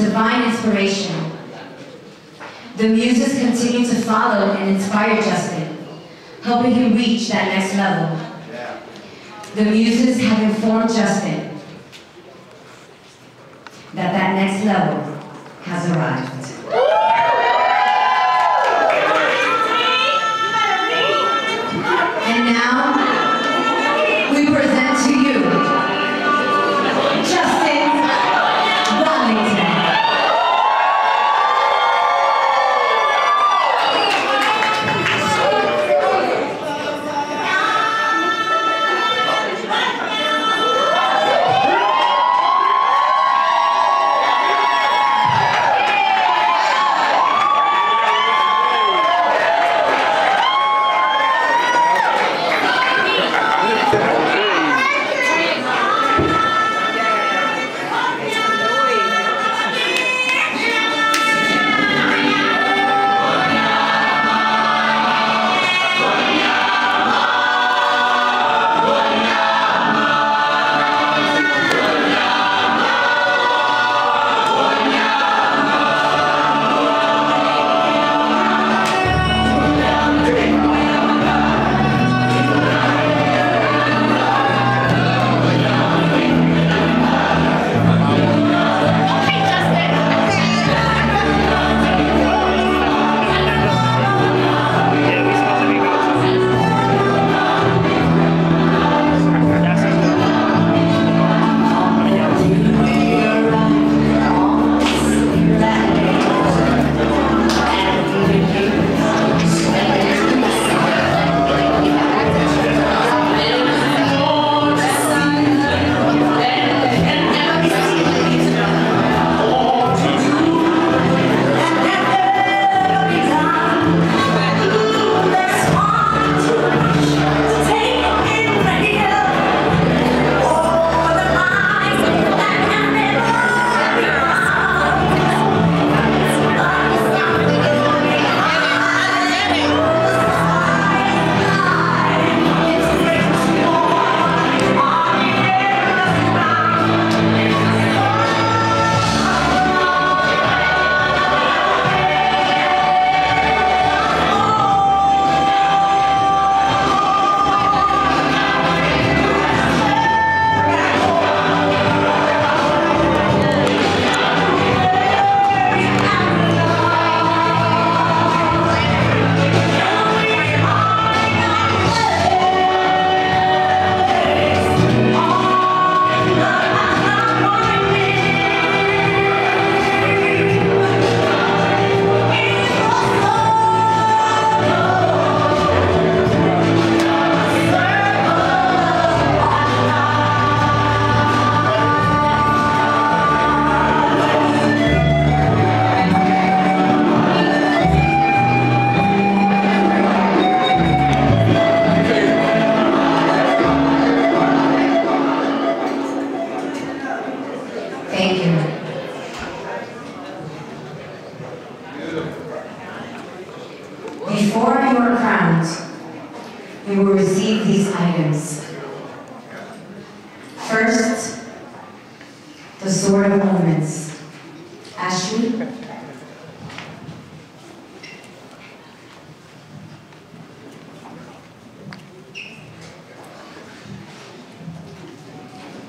divine inspiration. The muses continue to follow and inspire Justin, helping him reach that next level. The muses have informed Justin that that next level has arrived.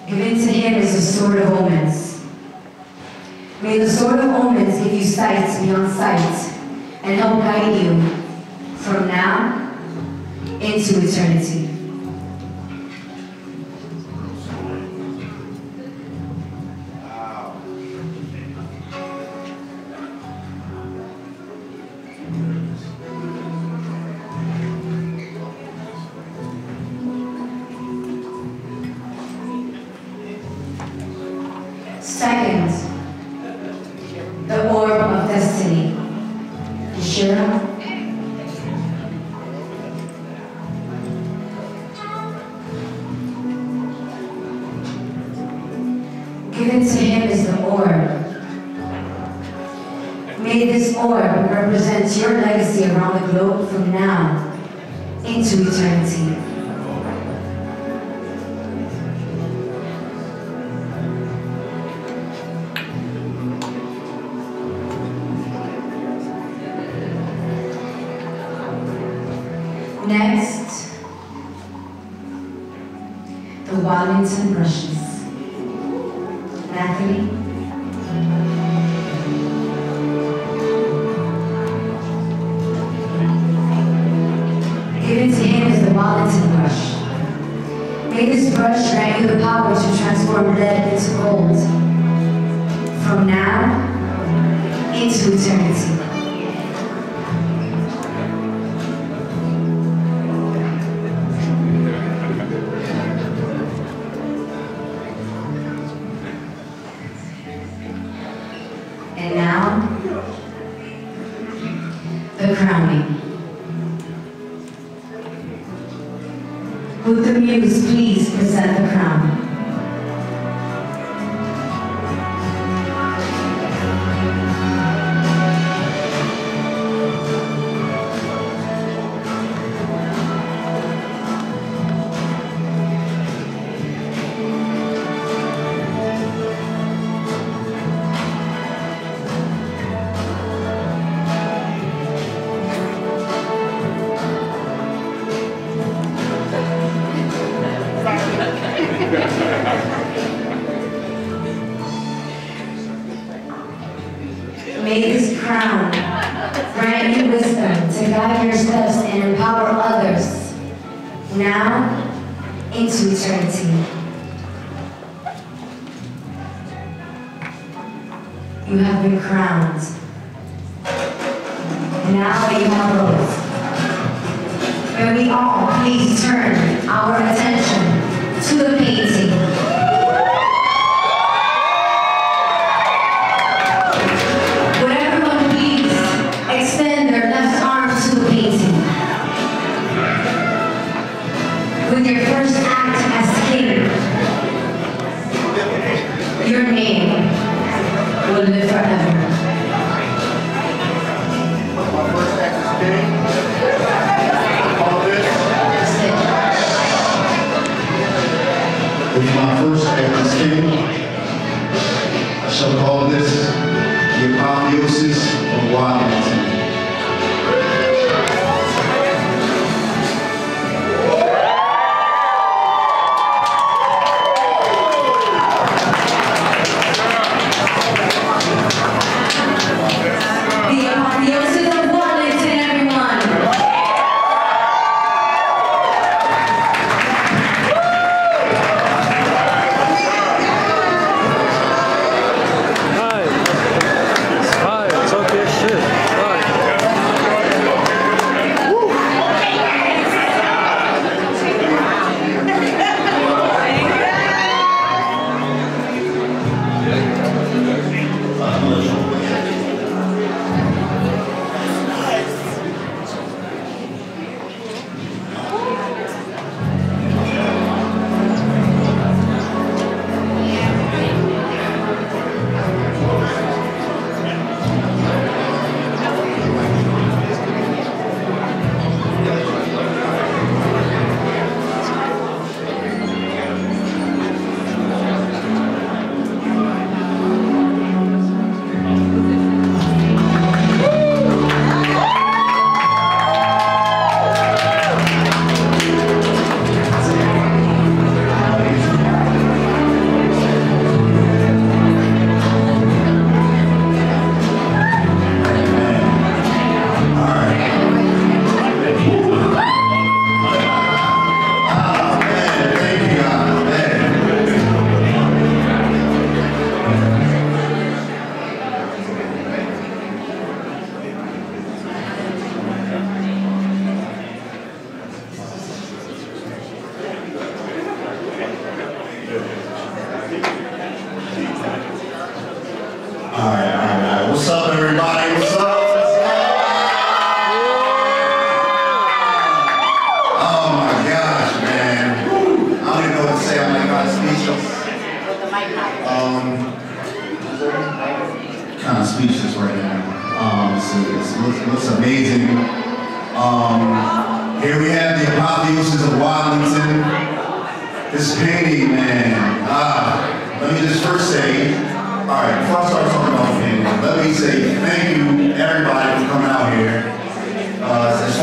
Given to him is the Sword of Omens. May the Sword of Omens give you sight beyond sight and help guide you from now into eternity. Into eternity. The crowning. Would the muse please present the crown? Grant you wisdom to guide your steps and empower others now into eternity. You have been crowned. Now you have rose, may we all please turn our attention to the painting. My first act as king, I shall call this the apotheosis of Washington. Here. Uh, as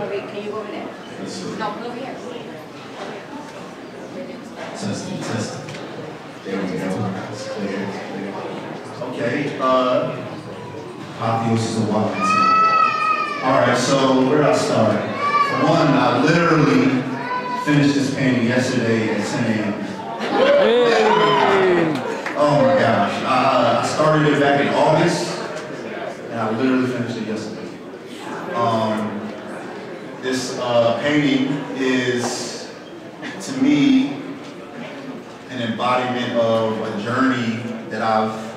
Can you can you go over there? No, over here. Testing, testing. There we go. It's clear. Okay, uh, apotheosis of Washington. All right, so where do I start? For one, I literally finished this painting yesterday at 10 a.m. Oh my gosh, uh, I started it back in August, and I literally finished it yesterday. Um, this uh, painting is, to me, an embodiment of a journey that I've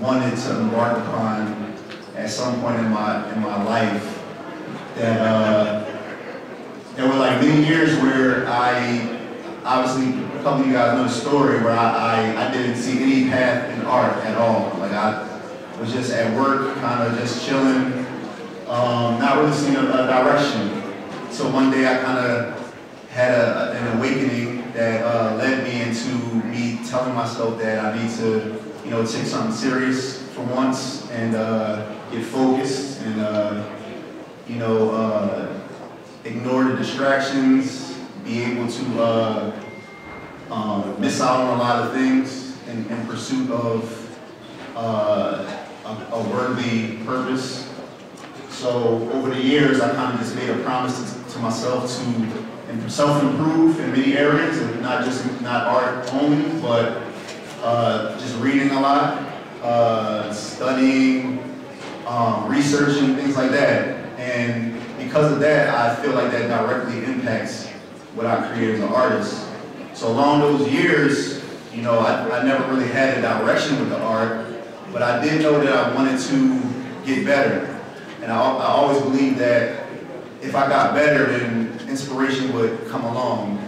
wanted to embark upon at some point in my in my life. That uh, there were like many years where I, obviously, a couple of you guys know the story where I, I, I didn't see any path in art at all. Like I was just at work, kind of just chilling, um, not really seeing a, a direction. So one day I kind of had a, an awakening that uh, led me into me telling myself that I need to, you know, take something serious for once and uh, get focused and, uh, you know, uh, ignore the distractions, be able to uh, um, miss out on a lot of things in, in pursuit of uh, a, a worthy purpose. So over the years, I kind of just made a promise to, to myself to self-improve in many areas, and not just not art only, but uh, just reading a lot, uh, studying, um, researching, things like that. And because of that, I feel like that directly impacts what I create as an artist. So along those years, you know, I, I never really had a direction with the art, but I did know that I wanted to get better. And I, I always believed that if I got better, then inspiration would come along,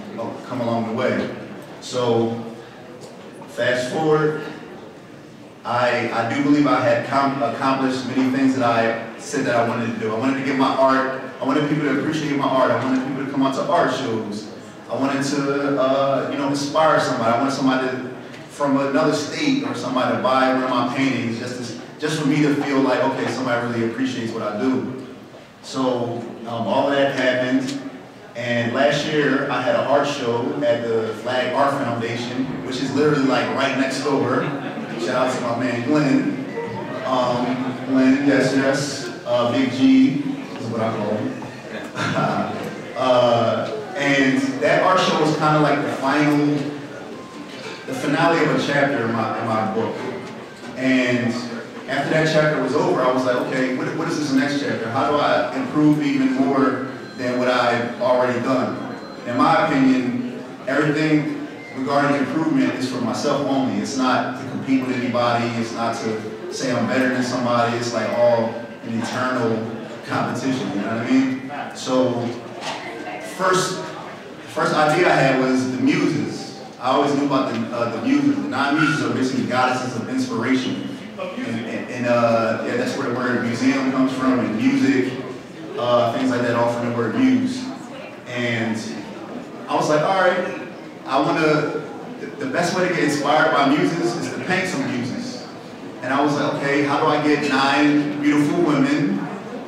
come along the way. So fast forward, I, I do believe I had com- accomplished many things that I said that I wanted to do. I wanted to get my art, I wanted people to appreciate my art, I wanted people to come out to art shows. I wanted to, uh, you know, inspire somebody. I wanted somebody to, from another state or somebody to buy one of my paintings just to, just for me to feel like, okay, somebody really appreciates what I do. So um, all of that happened. And last year, I had an art show at the Flag Art Foundation, which is literally like right next door. Shout out to my man Glenn. Um, Glenn, yes, yes. Uh, Big G is what I call him. uh, and that art show was kind of like the final, the finale of a chapter in my, in my book. And after that chapter was over, I was like, okay, what, what is this next chapter? How do I improve even more than what I've already done? In my opinion, everything regarding improvement is for myself only. It's not to compete with anybody. It's not to say I'm better than somebody. It's like all an internal competition, you know what I mean? So first, first idea I had was the muses. I always knew about the, uh, the muses. The non-muses are basically goddesses of inspiration. And, and, uh, yeah, that's where the word museum comes from, and music, uh, things like that, all from the word muse. And I was like, all right, I want to, the, the best way to get inspired by muses is to paint some muses. And I was like, okay, how do I get nine beautiful women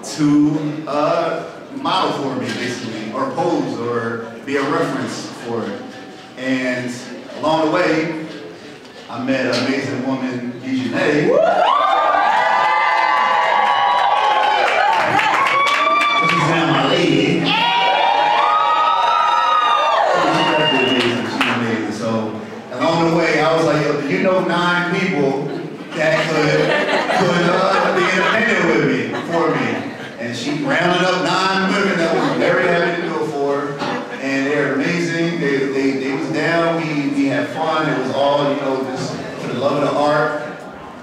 to uh, model for me, basically, or pose, or be a reference for it? And along the way, I met an amazing woman, Dejanay. She's now my lady. She's amazing. She's amazing. So along the way, I was like, yo, do you know nine people that could could uh, be independent with me for me? And she rounded up nine women that was very happy to do it for her. And they're amazing. They, they, they was down. We, we had fun. It was all, you know, just for the love of the art.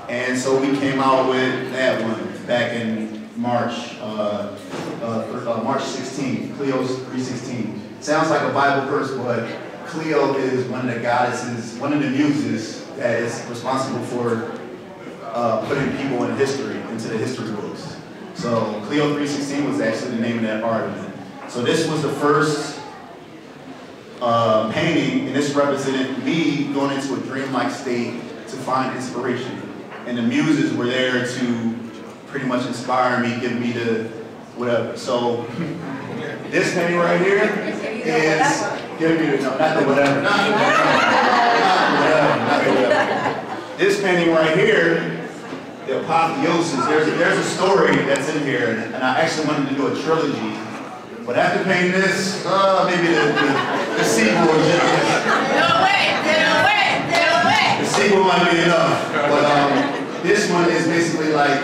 And so came out with that one back in March, uh, uh, uh, March 16th, Cleo's 316. Sounds like a Bible verse, but Cleo is one of the goddesses, one of the muses that is responsible for uh, putting people in history, into the history books. So Cleo 316 was actually the name of that part of. So this was the first uh, painting, and this represented me going into a dreamlike state to find inspiration. And the muses were there to pretty much inspire me, give me the whatever. So this painting right here is give me the no, not the whatever, not the whatever, not the whatever, not the whatever. This painting right here, the apotheosis. There's a, there's a story that's in here, and, I actually wanted to do a trilogy. But after painting this, uh, maybe the, the, the sequel is just, No way! No way! No way! the sequel might be enough. But um, this one is basically like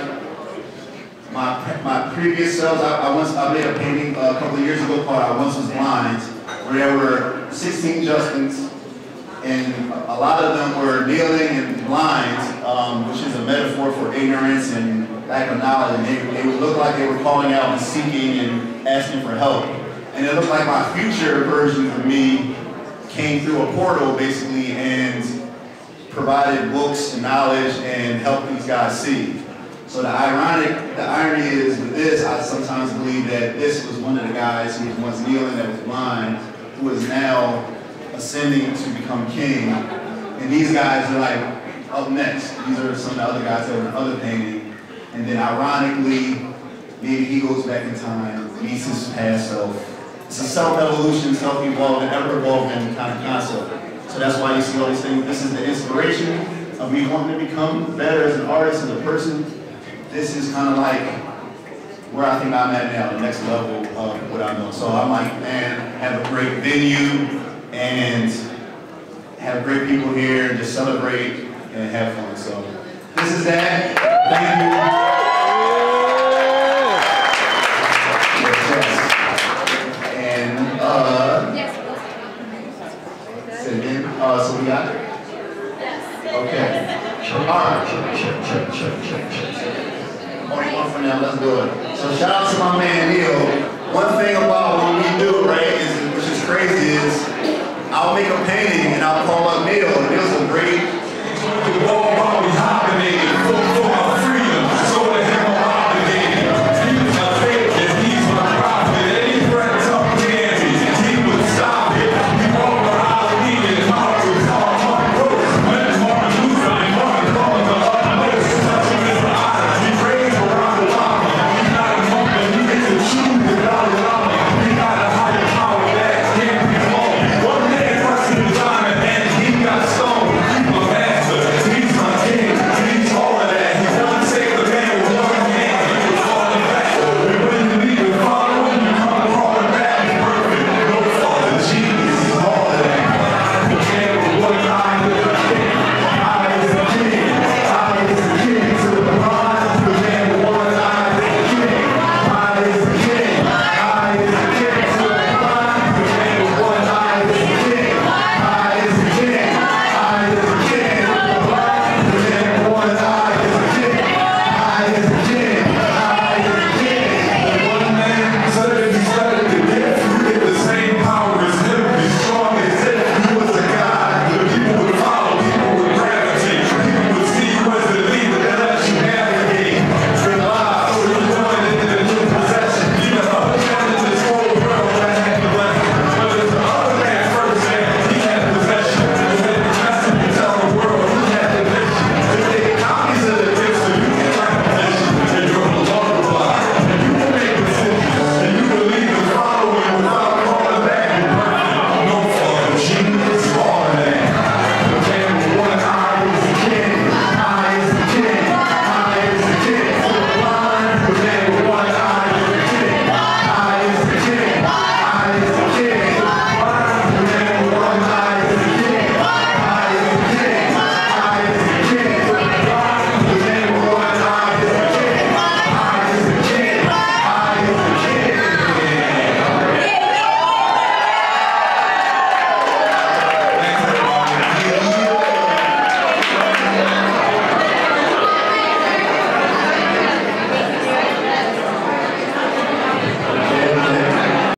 my my previous selves. I, I once I made a painting uh, a couple of years ago called "I Once Was Blind," where there were 16 Justins, and a lot of them were kneeling and blind, um, which is a metaphor for ignorance and lack of knowledge. And they, they would look like they were calling out and seeking and asking for help. And it looked like my future version of me came through a portal, basically, and provided books and knowledge and helped these guys see. So the ironic, the irony is with this, I sometimes believe that this was one of the guys who was once kneeling that was blind, who is now ascending to become king. And these guys are like up next. These are some of the other guys that were in other painting. And then ironically, maybe he goes back in time, meets his past self. It's a self-evolution, self-evolving, ever-evolving kind of concept. So that's why you see all these things. This is the inspiration of me wanting to become better as an artist, as a person. This is kind of like where I think I'm at now, the next level of what I'm doing. So I'm like, man, have a great venue and have great people here and just celebrate and have fun. So this is that. Thank you. And uh, we got? Okay. All right. Check, check, check, check, check, one for now. Let's do it. So shout out to my man Neil. One thing about what we do, right, is, which is crazy, is I'll make a painting and I'll call up Neil. Neil's a great.